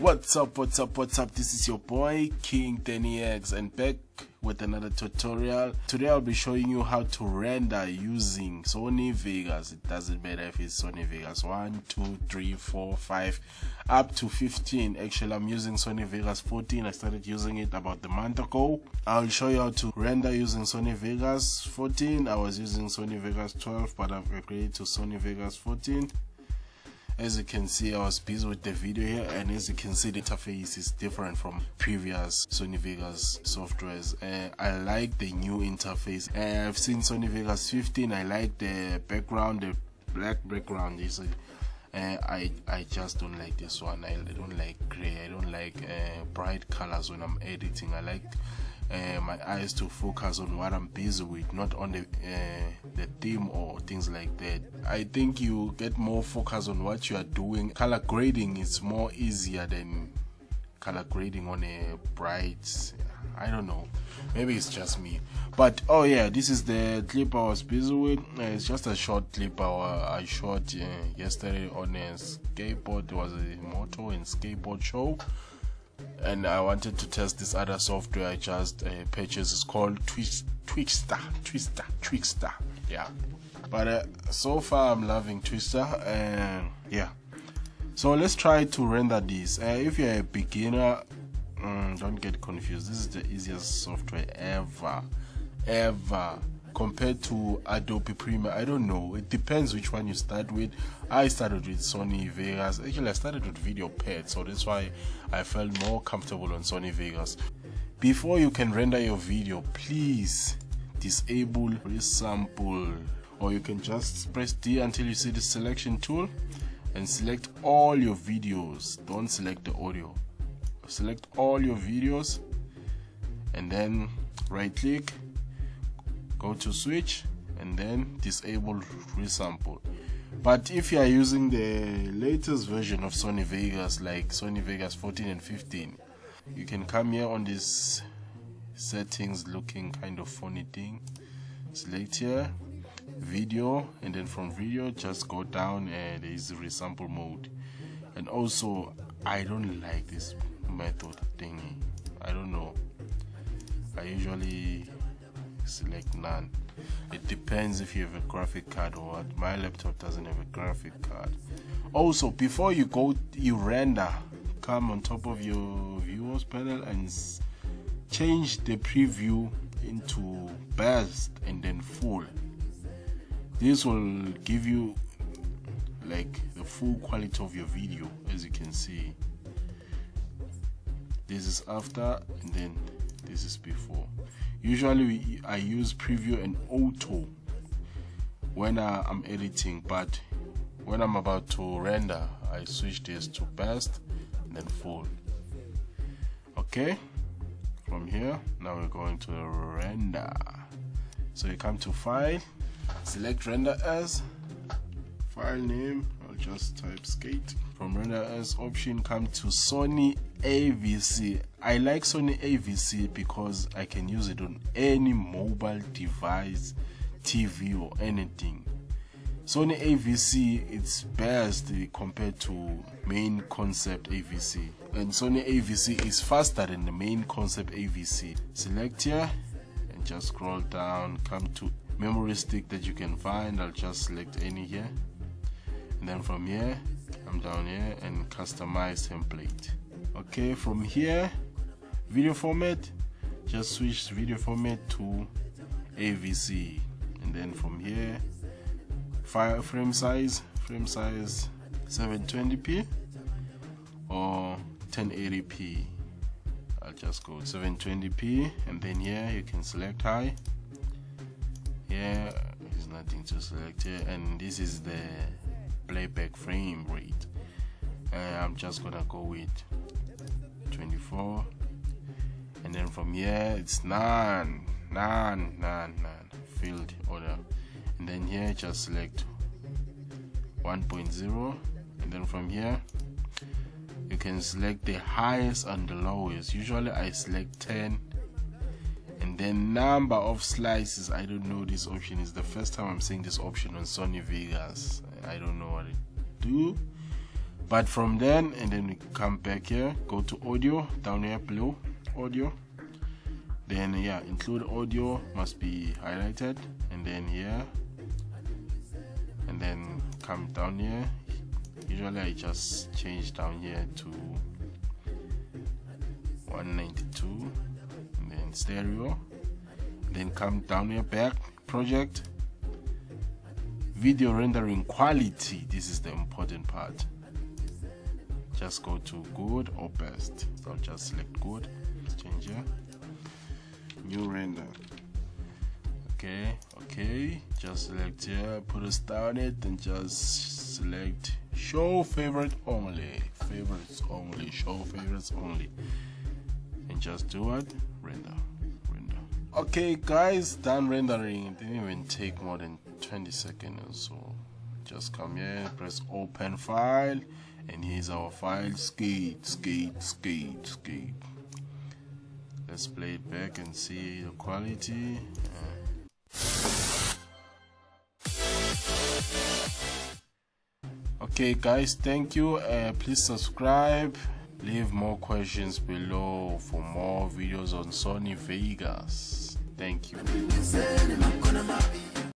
What's up, what's up, what's up? This is your boy King Denny X and back with another tutorial. Today I'll be showing you how to render using Sony Vegas. It doesn't matter if it's Sony Vegas 1, 2, 3, 4, 5, up to 15. Actually, I'm using Sony Vegas 14. I started using it about the month ago. I'll show you how to render using Sony Vegas 14. I was using Sony Vegas 12, but I've upgraded to Sony Vegas 14 as you can see I was busy with the video here and as you can see the interface is different from previous Sony Vegas softwares. Uh, I like the new interface. Uh, I've seen Sony Vegas 15 I like the background the black background. Is uh, I I just don't like this one. I don't like gray. I don't like uh, bright colors when I'm editing. I like uh, my eyes to focus on what I'm busy with, not on the uh, the theme or things like that. I think you get more focus on what you are doing. Color grading is more easier than color grading on a bright. I don't know. Maybe it's just me. But oh yeah, this is the clip I was busy with. Uh, it's just a short clip I, I shot uh, yesterday on a skateboard. It was a moto and skateboard show and I wanted to test this other software I just uh, purchased. It's called Twist, Twixtor, Twister, Twixtor. Yeah, but uh, so far I'm loving Twister, and yeah. So let's try to render this. Uh, if you're a beginner, um, don't get confused. This is the easiest software ever, ever compared to Adobe Premiere. I don't know. It depends which one you start with. I started with Sony Vegas. Actually, I started with VideoPad, so that's why I felt more comfortable on Sony Vegas. Before you can render your video, please disable resample or you can just press D until you see the selection tool and select all your videos. Don't select the audio. Select all your videos and then right click go to switch and then disable resample. But if you are using the latest version of Sony Vegas like Sony Vegas 14 and 15 you can come here on this settings looking kind of funny thing. Select here video and then from video just go down and there is resample mode. And also I don't like this method thingy. I don't know. I usually select none it depends if you have a graphic card or what. My laptop doesn't have a graphic card. Also before you go you render come on top of your viewers panel and change the preview into best and then full. This will give you like the full quality of your video as you can see. This is after and then this is before usually I use preview and auto when I, am editing but when I'm about to render I switch this to best and then full. Okay? From here now we're going to render. So you come to file select render as file name I'll just type skate from render as option come to Sony AVC I like Sony AVC because I can use it on any mobile device TV or anything. Sony AVC it's best compared to MainConcept AVC and Sony AVC is faster than the MainConcept AVC select here and just scroll down come to memory stick that you can find. I'll just select any here. And then from here I'm down here and customize template. Okay from here video format. Just switch video format to AVC and then from here file frame size frame size 720p or 1080p I'll just go 720p and then here you can select high. Here there's nothing to select here. And this is the playback frame rate. Uh, I'm just gonna go with 24 and then from here it's none none none none field order. And then here just select 1.0 and then from here you can select the highest and the lowest. Usually I select 10 and then number of slices I don't know this option. Is the first time I'm seeing this option on Sony Vegas I don't know what it do. But from then and then we come back here go to audio down here below audio. Then yeah include audio must be highlighted. And then here and then come down here. Usually I just change down here to 192 and then stereo. Then come down here back project video rendering quality. This is the important part. Just go to good or best. So just select good. Let's change here. New render. Okay okay. Just select here put a star on it and just select show favorite only. Favorites only show favorites only. And just do render render okay guys done rendering. It didn't even take more than 20 seconds so just come here press open file and here's our file. Skate skate skate skate. Let's play it back and see the quality. Okay guys thank you. Uh, please subscribe leave more questions below for more videos on sony vegas. Thank you